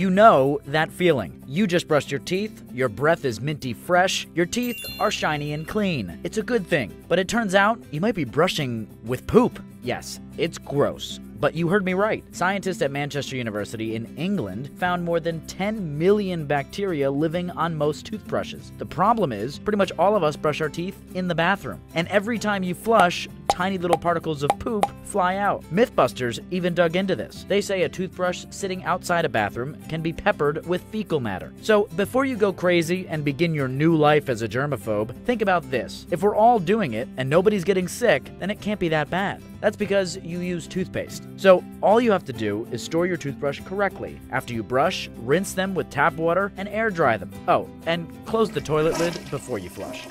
You know that feeling. You just brushed your teeth, your breath is minty fresh, your teeth are shiny and clean. It's a good thing. But it turns out you might be brushing with poop. Yes, it's gross. But you heard me right. Scientists at Manchester University in England found more than 10 million bacteria living on most toothbrushes. The problem is, pretty much all of us brush our teeth in the bathroom. And every time you flush, tiny little particles of poop fly out. Mythbusters even dug into this. They say a toothbrush sitting outside a bathroom can be peppered with fecal matter. So before you go crazy and begin your new life as a germaphobe, think about this. If we're all doing it and nobody's getting sick, then it can't be that bad. That's because you use toothpaste. So all you have to do is store your toothbrush correctly. After you brush, rinse them with tap water and air dry them. Oh, and close the toilet lid before you flush.